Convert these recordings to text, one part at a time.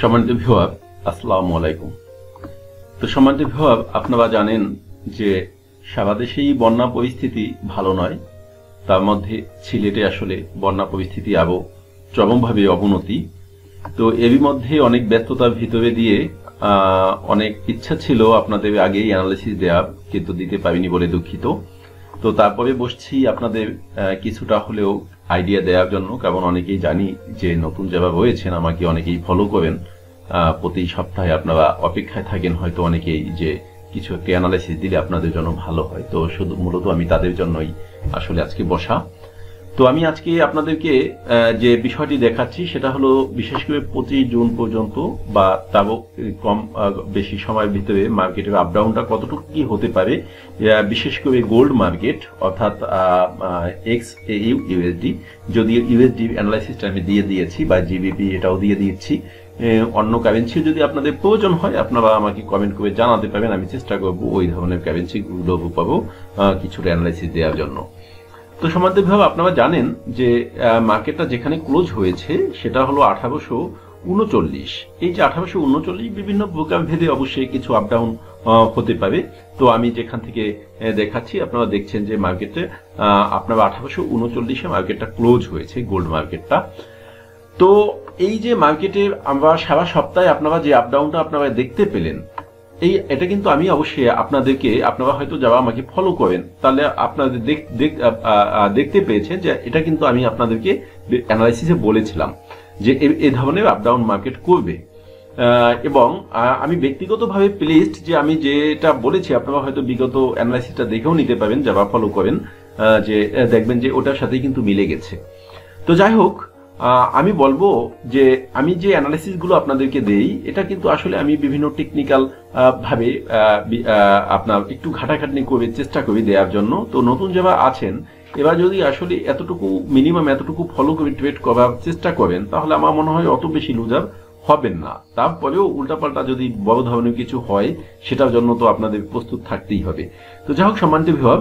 সম্মানিত ভিওয়াব আসসালামু আলাইকুম। তো সম্মানিত ভিওয়াব আপনারা জানেন যে সারা দেশেই বন্যা পরিস্থিতি ভালো নয়, তার মধ্যে সিলেটে আসলে বন্যা পরিস্থিতি আরও চরমভাবে অবনতি। তো এরই মধ্যে অনেক ব্যস্ততার ভিতরে দিয়ে অনেক ইচ্ছা ছিল আপনাদের আগেই অ্যানালিসিস দেওয়ার, কিন্তু দিতে পারিনি বলে দুঃখিত। তো তারপরে বসছি আপনাদের কিছুটা হলেও আইডিয়া দেওয়ার জন্য, কারণ অনেকেই জানি যে নতুন যারা রয়েছেন, আমাকে অনেকেই ফলো করেন। প্রতি সপ্তাহে আপনারা অপেক্ষায় থাকেন, হয়তো অনেকেই যে কিছু একটি অ্যানালাইসিস দিলে আপনাদের জন্য ভালো হয়। তো শুধু, মূলত আমি তাদের জন্যই আসলে আজকে বসা। তো আমি আজকে আপনাদেরকে যে বিষয়টি দেখাচ্ছি সেটা হলো বিশেষ করে পঁচিশ জুন পর্যন্ত বা তারও কম বেশি সময়ের ভিতরে মার্কেটের আপডাউনটা কতটুকু কি হতে পারে বিশেষ করে গোল্ড মার্কেট অর্থাৎ এক্স ইউ ইউএসডি যদিও ইউএসডি অ্যানালাইসিসটা আমি দিয়ে দিয়েছি বা জিবিপি এটাও দিয়ে আহ, অন্য কারেন্সি যদি আপনাদের প্রয়োজন হয় আপনারা আমাকে কমেন্ট করে জানাতে পারবেন আমি চেষ্টা করব ওই ধরনের কারেন্সি গুলো পাবো কিছুটা অ্যানালাইসিস দেওয়ার জন্য। তো সমান্তরিকভাবে আপনারা জানেন যে মার্কেটটা যেখানে ক্লোজ হয়েছে, সেটা হলো আঠারোশো উনচল্লিশ। এই যে আঠারোশো উনচল্লিশ বিভিন্ন প্রোগ্রাম ভেদে অবশ্যই কিছু আপ ডাউন হতে পারে। তো আমি যেখান থেকে দেখাচ্ছি, আপনারা দেখছেন যে মার্কেটে আপনার আঠারোশো উনচল্লিশে মার্কেটটা ক্লোজ হয়েছে গোল্ড মার্কেটটা। তো এই যে মার্কেটে আমরা সারা সপ্তাহে আপনারা যে আপ ডাউনটা আপনারা দেখতে পেলেন এই, এটা কিন্তু আমি অবশ্যই আপনাদেরকে, আপনারা হয়তো যারা আমাকে ফলো করেন, তাহলে আপনাদের দেখতে পেয়েছেন যে এটা কিন্তু আমি আপনাদেরকে অ্যানালাইসিসে বলেছিলাম যে এ- ধরনের আপ ডাউন মার্কেট করবে। এবং আমি ব্যক্তিগতভাবে প্লেসড যে আমি যেটা বলেছি, আপনারা হয়তো বিগত অ্যানালাইসিসটা দেখেও নিতে পারেন যারা ফলো করেন যে দেখবেন যে ওটার সাথেই কিন্তু মিলে গেছে। তো যাই হোক আমি বলব যে আমি যে অ্যানালিসিসগুলো আপনাদেরকে দেই, এটা কিন্তু আসলে আমি বিভিন্ন টেকনিক্যাল ভাবে আপনার একটু ঘাটাঘাটনি করে, চেষ্টা করি দেওয়ার জন্য। তো নতুন যারা আছেন, এবার যদি আসলে এতটুকু মিনিমাম এতটুকু ফলো করে ট্রেড করার চেষ্টা করেন, তাহলে আমার মনে হয় অত বেশি লুজার হবেন না। তারপরেও উল্টাপাল্টা যদি বড় ধরনের কিছু হয়, সেটার জন্য তো আপনাদের প্রস্তুত থাকতেই হবে। তো যাই হোক, সম্মানিত বিভাগ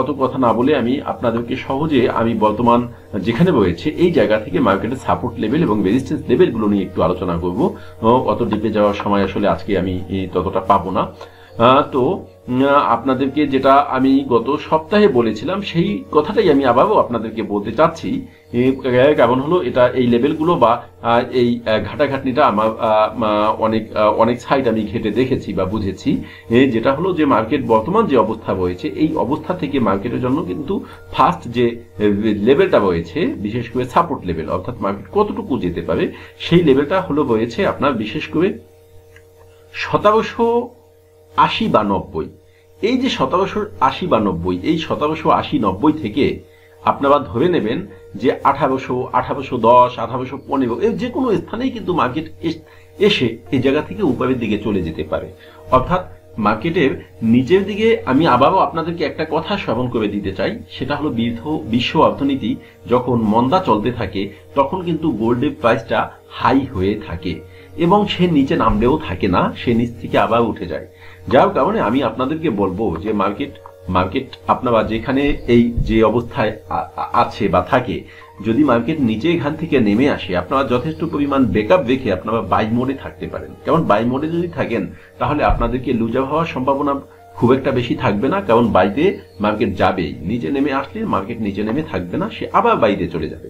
অত কথা না বলে আমি আপনাদেরকে সহজে আমি বর্তমান যেখানে রয়েছে, এই জায়গা থেকে মার্কেটের সাপোর্ট লেভেল এবং রেজিস্ট্যান্স লেভেলগুলো নিয়ে একটু আলোচনা করব। অত ডিপে যাওয়ার সময় আসলে আজকে আমি ততটা পাবো না। তো আপনাদেরকে যেটা আমি গত সপ্তাহে বলেছিলাম, সেই কথাটাই আমি আবারও আপনাদেরকে বলতে চাচ্ছি। কারণ হলো এটা এই লেভেলগুলো বা এই ঘাটাঘাটনিটা আমার অনেক অনেক সাইড আমি ঘেটে দেখেছি বা বুঝেছি। যেটা হলো যে মার্কেট বর্তমান যে অবস্থা রয়েছে, এই অবস্থা থেকে মার্কেটের জন্য কিন্তু ফার্স্ট যে লেভেলটা রয়েছে, বিশেষ করে সাপোর্ট লেভেল অর্থাৎ মার্কেট কতটুকু যেতে পারে, সেই লেভেলটা হলো রয়েছে আপনার বিশেষ করে সতেরোশো আশি বা নব্বই। এই যে সতেরোশো আশি বা নব্বই, এই সতেরোশো আশি, নব্বই থেকে আপনারা ধরে নেবেন যে আঠারোশো আঠারোশো দশ, আঠারোশো পনেরো এই যে কোনো স্থানেই কিন্তু মার্কেট এসে এই জায়গা থেকে উপরের দিকে চলে যেতে পারে। অর্থাৎ মার্কেটের নিচের দিকে আমি আবারও আপনাদেরকে একটা কথা স্মরণ করে দিতে চাই, সেটা হলো বৃদ্ধ বিশ্ব অর্থনীতি যখন মন্দা চলতে থাকে, তখন কিন্তু গোল্ডের প্রাইসটা হাই হয়ে থাকে। এবং সে নিচে নামলেও থাকে না, সে নিচ থেকে আবার উঠে যায়। যার কারণে আমি আপনাদেরকে বলব যে মার্কেট মার্কেট আপনারা যেখানে এই যে অবস্থায় আছে বা থাকে, যদি মার্কেট নিচে এখান থেকে নেমে আসে, আপনারা যথেষ্ট পরিমাণ বেকআপ রেখে আপনারা বাই মোডে থাকতে পারেন। কারণ বাই মোডে যদি থাকেন, তাহলে আপনাদেরকে লুজার হওয়ার সম্ভাবনা খুব একটা বেশি থাকবে না, কারণ বাইরে মার্কেট যাবেই। নিচে নেমে আসলে মার্কেট নিচে নেমে থাকবে না, সে আবার বাইরে চলে যাবে।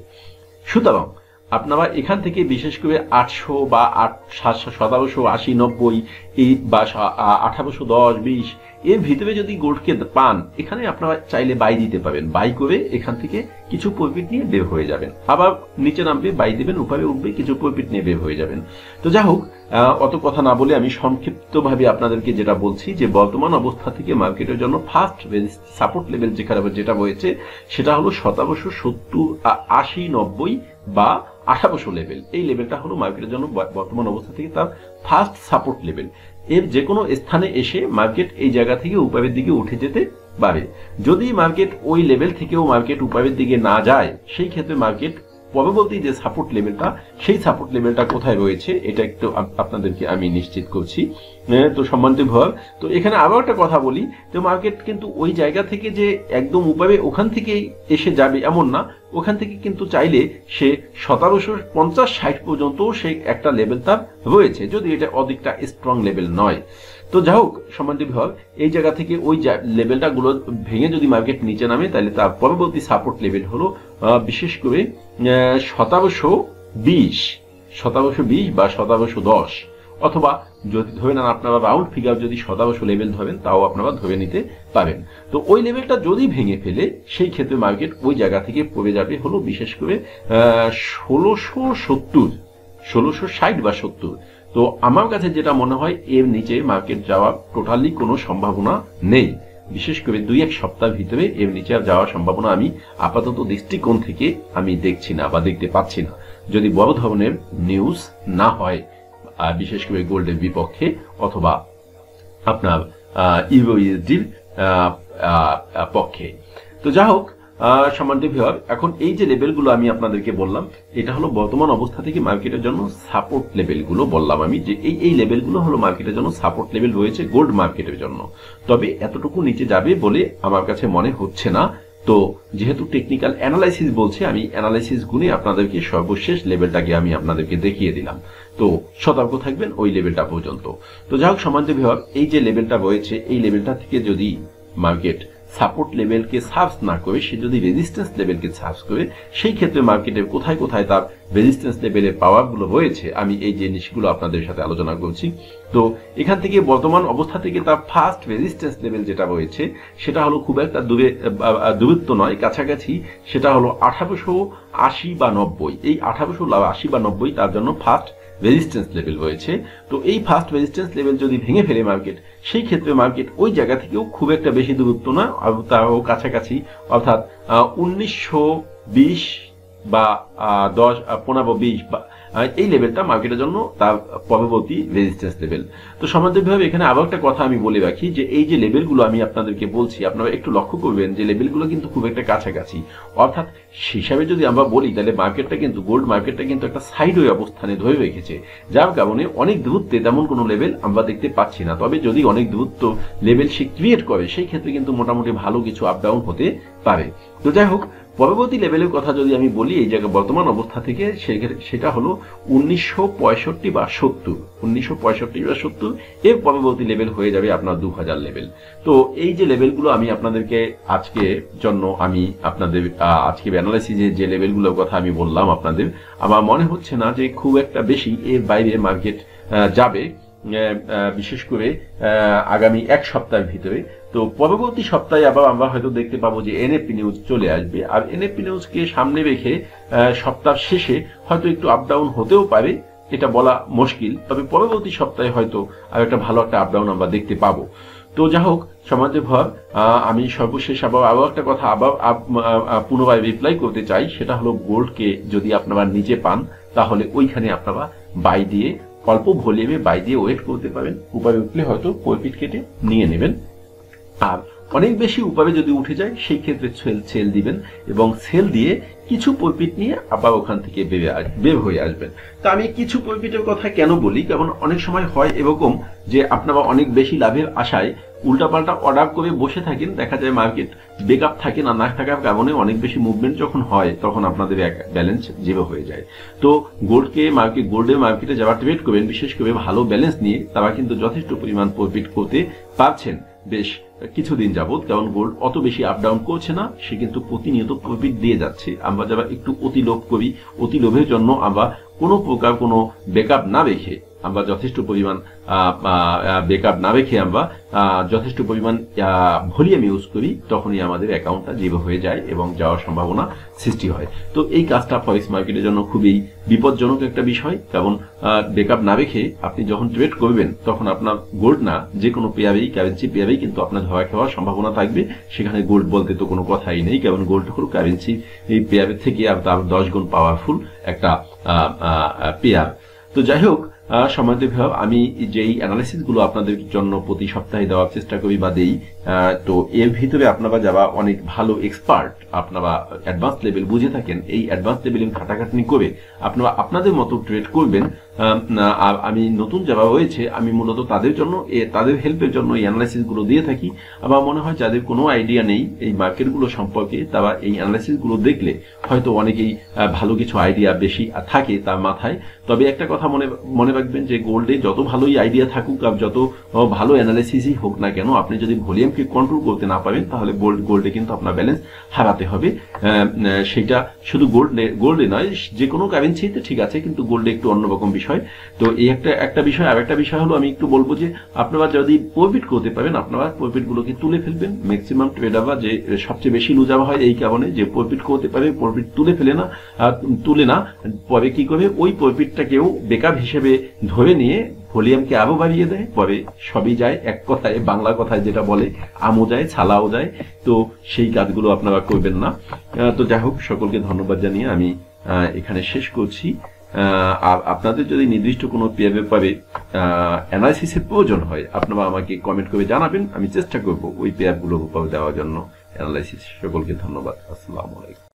সুতরাং আপনারা এখান থেকে বিশেষ করে আটশো বা আট, সাতশো, সতেরোশো, আশি, নব্বই এই বা আঠারোশো, দশ, বিশ, এর ভিতরে যদি গোল্ডকে পান, এখানে আপনারা চাইলে বাই দিতে পারেন বাই করে এখান থেকে কিছু প্রফিট নিয়ে বের হয়ে যাবেন। আবার নিচে নামবে বাই দেবেন, উপরে উঠবে, কিছু প্রফিট নিয়ে বের হয়ে যাবেন। তো যাই হোক অত কথা না বলে আমি সংক্ষিপ্তভাবে আপনাদেরকে যেটা বলছি, যে বর্তমান অবস্থা থেকে মার্কেটের জন্য ফার্স্ট সাপোর্ট লেভেল যেখানে যেটা রয়েছে, সেটা হলো শতাংশ সত্তর আশি, নব্বই বা আঠারোশো লেভেল এই লেভেলটা হলো মার্কেটের জন্য বর্তমান অবস্থা থেকে তার ফার্স্ট সাপোর্ট লেভেল এর যে কোনো স্থানে এসে মার্কেট এই জায়গা থেকে উপরের দিকে উঠে যেতে পারে। যদি মার্কেট ওই লেভেল থেকেও মার্কেট উপরের দিকে না যায়, সেই ক্ষেত্রে মার্কেট পরবর্তী যে সাপোর্ট লেভেলটা সেই সাপোর্ট লেভেলটা কোথায় রয়েছে, এটা একটু আপনাদেরকে আমি নিশ্চিত করছি। তো সম্মানিত ভর তো এখানে আরও একটা কথা বলি, যে মার্কেট কিন্তু ওই জায়গা থেকে যে একদম উপরে ওখান থেকেই এসে যাবে এমন না, ওখান থেকে কিন্তু চাইলে সে সতেরোশো পঞ্চাশ ষাট পর্যন্ত সে একটা লেভেল তার রয়েছে, যদি এটা অধিকটা স্ট্রং লেভেল নয়। তো যাই হোক, সম্মানিত বিভাগ, এই জায়গা থেকে ওই লেভেলটা গুলো ভেঙে যদি মার্কেট নিচে নামে, তাহলে তার পরবর্তী সাপোর্ট লেভেল হলো বিশেষ করে শতাংশো বিশ, শতাংশ বিশ বা শতাংশ দশ। অথবা যদি ধরে নেন আপনারা রাউন্ড ফিগার যদি শতাংশ লেভেল ধরেন, তাও আপনারা ধরে নিতে পারেন। তো ওই লেভেলটা যদি ভেঙে ফেলে, সেই ক্ষেত্রে মার্কেট ওই জায়গা থেকে পড়ে যাবে হলো বিশেষ করে ষোলোশো সত্তর, ষোলোশো ষাট বা সত্তর। তো আমার কাছে যেটা মনে হয়, এর নিচে মার্কেট যাওয়ার টোটালি কোনো সম্ভাবনা নেই। বিশেষ করে দুই এক সপ্তাহ ভিতরে এর নিচে আর যাওয়ার সম্ভাবনা আমি আপাতত দৃষ্টিকোণ থেকে আমি দেখছি না বা দেখতে পাচ্ছি না। যদি বড় ধরনের নিউজ না হয় বিশেষ করে গোল্ডের বিপক্ষে অথবা আপনার ইউএসডির পক্ষে। তো যা হোক সম্মানিত ভিওর এখন এই যে লেভেলগুলো আমি আপনাদেরকে বললাম, এটা হলো বর্তমান অবস্থা থেকে মার্কেটের জন্য সাপোর্ট লেভেলগুলো বললাম আমি, যে এই এই লেভেলগুলো হলো মার্কেটের জন্য সাপোর্ট লেভেল রয়েছে গোল্ড মার্কেটের জন্য। তবে এতটুকু নিচে যাবে বলে আমার কাছে মনে হচ্ছে না। তো যেহেতু টেকনিক্যাল অ্যানালাইসিস বলছে, আমি অ্যানালাইসিস গুনে আপনাদেরকে সর্বশেষ লেভেলটাকে আমি আপনাদেরকে দেখিয়ে দিলাম। তো সতর্ক থাকবেন ওই লেভেলটা পর্যন্ত। তো যাই হোক সমান্ত বিভাগ এই যে লেভেলটা রয়েছে, এই লেভেলটা থেকে যদি মার্কেট সাপোর্ট লেভেলকে সার্ভস না করে, সে যদি রেজিস্ট্যান্স লেভেলকে সার্ভস করে, সেই ক্ষেত্রে মার্কেটের কোথায় কোথায় তার রেজিস্ট্যান্স লেভেলের পাওয়ারগুলো রয়েছে, আমি এই জিনিসগুলো আপনাদের সাথে আলোচনা করছি। তো এখান থেকে বর্তমান অবস্থা থেকে তার ফার্স্ট রেজিস্ট্যান্স লেভেল যেটা রয়েছে, সেটা হলো খুব একটা দূরে দূরত্ব নয়, কাছাকাছি, সেটা হলো আঠারোশো আশি বা নব্বই। এই আঠারোশো আশি বা নব্বই তার জন্য ফার্স্ট রেজিস্ট্যান্স লেভেল রয়েছে। তো এই ফার্স্ট রেজিস্ট্যান্স লেভেল যদি ভেঙে ফেলে মার্কেট সেই ক্ষেত্রে মার্কেট ওই জায়গা থেকেও খুব একটা বেশি দূরত্ব না তাও কাছাকাছি। অর্থাৎ উনিশশো বিশ বা দশ পনেরো বিশ বা এই লেভেলটা মার্কেটের জন্য তার পরবর্তী রেজিস্ট্যান্স লেভেল তো সমান্তরিকভাবে এখানে আবার একটা কথা আমি বলে রাখি যে, এই যে লেভেলগুলো আমি আপনাদেরকে বলছি, আপনারা একটু লক্ষ্য করবেন যে লেভেলগুলো কিন্তু খুব একটা কাছাকাছি। অর্থাৎ হিসাবে যদি আমরা বলি, তাহলে মার্কেটটা কিন্তু গোল্ড মার্কেটটা কিন্তু একটা সাইড ওয়ে অবস্থানে ধরে রেখেছে। যার কারণে অনেক দূরত্বে তেমন কোনো লেভেল আমরা দেখতে পাচ্ছি না। তবে যদি অনেক দূরত্ব লেভেল সে ক্রিয়েট করে, সেই ক্ষেত্রে কিন্তু মোটামুটি ভালো কিছু আপ ডাউন হতে পারে। তো যাই হোক পরবর্তী লেভেলের কথা যদি আমি বলি, এই জায়গায় বর্তমান অবস্থা থেকে সেটা হলো উনিশশো পঁয়ষট্টি বা সত্তর, উনিশশো পঁয়ষট্টি বা সত্তর, এর পরবর্তী লেভেল হয়ে যাবে আপনার দু হাজার লেভেল। তো এই যে লেভেলগুলো আমি আপনাদেরকে আজকে জন্য আমি আপনাদের আজকে অ্যানালাইসিসে যে লেভেলগুলোর কথা আমি বললাম আপনাদের, আমার মনে হচ্ছে না যে খুব একটা বেশি এর বাইরে মার্কেট যাবে বিশেষ করে আগামী এক সপ্তাহের ভিতরে। তো পরবর্তী সপ্তাহে আবার আমরা হয়তো দেখতে পাবো যে এনএপি নিউজ চলে আসবে। আর এনএপি নিউজকে সামনে রেখে সপ্তাহ শেষে হয়তো একটু আপ ডাউন হতেও পারে, এটা বলা মুশকিল। তবে পরবর্তী সপ্তাহে হয়তো আর একটা ভালো একটা আপ ডাউন আমরা দেখতে পাবো। তো যা হোক সমাজে ভর আমি সর্বশেষ আবার আরও একটা কথা আবার পুনরায় রিপ্লাই করতে চাই, সেটা হলো গোল্ডকে যদি আপনারা নিচে পান, তাহলে ওইখানে আপনারা বাই দিয়ে, অল্প ভলিউমে বাই দিয়ে ওয়েট করতে পারেন। উপরে উঠলে হয়তো প্রফিট কেটে নিয়ে নেবেন। আর অনেক বেশি উপরে যদি উঠে যায়, সেই ক্ষেত্রে সেল সেল দিবেন এবং সেল দিয়ে কিছু প্রফিট নিয়ে আবার ওখান থেকে বের বের হয়ে আসবেন। তা আমি কিছু প্রফিটের কথা কেন বলি? কারণ অনেক সময় হয় এরকম যে আপনারা অনেক বেশি লাভের আশায় উল্টাপাল্টা অর্ডার করে বসে থাকেন, দেখা যায় মার্কেট বেক আপ থাকে না না থাকার কারণে অনেক বেশি মুভমেন্ট যখন হয়, তখন আপনাদের এক ব্যালেন্স জিরো হয়ে যায়। তো গোল্ডকে মার্কেট গোল্ডের মার্কেটে যারা ট্রেড করবেন, বিশেষ করে ভালো ব্যালেন্স নিয়ে তারা কিন্তু যথেষ্ট পরিমাণ প্রফিট করতে পারছেন। বেশ কিছুদিন যাবৎ কারণ গোল্ড অত বেশি আপ ডাউন করছে না, সে কিন্তু প্রতিনিয়ত প্রফিট দিয়ে যাচ্ছে। আমরা যারা একটু অতি লোভ করি, অতি লোভের জন্য আমরা কোনো প্রকার কোনো ব্যাকআপ না রেখে আমরা যথেষ্ট পরিমাণ বেকআপ না রেখে আমরা যথেষ্ট পরিমাণ ভলিউম ইউজ করি, তখনই আমাদের অ্যাকাউন্টটা জিরো হয়ে যায় এবং যাওয়ার সম্ভাবনা সৃষ্টি হয়। তো এই কাজটা ফরেক্স মার্কেটের জন্য খুবই বিপজ্জনক একটা বিষয়। কারণ বেকআপ না রেখে আপনি যখন ট্রেড করবেন, তখন আপনার গোল্ড না যে কোনো পেয়ারেই কারেন্সি পেয়ারেই কিন্তু আপনার ধরা খাওয়ার সম্ভাবনা থাকবে। সেখানে গোল্ড বলতে তো কোনো কথাই নেই। কারণ গোল্ড হল কারেন্সি এই পেয়ারের থেকে আর তার দশ গুণ পাওয়ারফুল একটা পেয়ার। তো যাই হোক সম্মানিত বিভাগ, আমি যেই অ্যানালিসিসগুলো আপনাদের জন্য প্রতি সপ্তাহে দেওয়ার চেষ্টা করি বা দেই তো এর ভিতরে আপনারা যারা অনেক ভালো এক্সপার্ট আপনারা অ্যাডভান্স লেভেল বুঝে থাকেন, এই অ্যাডভান্স লেভেল খাটাখাটনি করে আপনারা আপনাদের মতো ট্রেড করবেন আম, নতুন যারা রয়েছে আমি মূলত তাদের জন্য তাদের হেল্পের জন্য এই অ্যানালাইসিসগুলো দিয়ে থাকি। আমার মনে হয় যাদের কোনো আইডিয়া নেই এই মার্কেটগুলো সম্পর্কে তারা এই অ্যানালাইসিসগুলো দেখলে হয়তো অনেকেই ভালো কিছু আইডিয়া বেশি থাকে তার মাথায়। তবে একটা কথা মনে মনে রাখবেন যে গোল্ডে যত ভালোই আইডিয়া থাকুক আর যত ভালো অ্যানালাইসিসই হোক না কেন আপনি যদি ভলিউমকে কন্ট্রোল করতে না পারেন তাহলে গোল্ড গোল্ডে কিন্তু আপনার ব্যালেন্স হারাতে হবে। সেটা শুধু গোল্ডে গোল্ডে নয় যে কোনো কারেন্সিতে ঠিক আছে কিন্তু গোল্ডে একটু অন্যরকম তো এই একটা একটা বিষয় আর একটা বিষয় হলো আমি একটু বলব যে আপনারা যদি প্রফিট করতে পারেন, আপনারা প্রফিট গুলোকে তুলে ফেলবেন। ম্যাক্সিমাম ট্রেডাররা যে সবচেয়ে বেশি লুজার হয় এই কারণে যে প্রফিট করতে পারে প্রফিট তুলে ফেলে না তুলে না। পরে কি করবে ওই প্রফিটটাকেও বেকআপ হিসেবে ধরে নিয়ে ভলিউমকে আরও বাড়িয়ে দেয়। পরে সবই যায় এক কথায়, বাংলা কথায় যেটা বলে, আমও যায়, ছালাও যায়। তো সেই কাজগুলো আপনারা করবেন না। তো যাই হোক, সকলকে ধন্যবাদ জানিয়ে আমি এখানে শেষ করছি। আর আপনাদের যদি নির্দিষ্ট কোনো পেয়ার ব্যাপারে অ্যানালাইসিসের প্রয়োজন হয়, আপনারা আমাকে কমেন্ট করে জানাবেন, আমি চেষ্টা করব ওই পেয়ারগুলোর দেওয়ার জন্য। অ্যানালাইসিস সকলকে ধন্যবাদ। আসসালামু আলাইকুম।